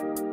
you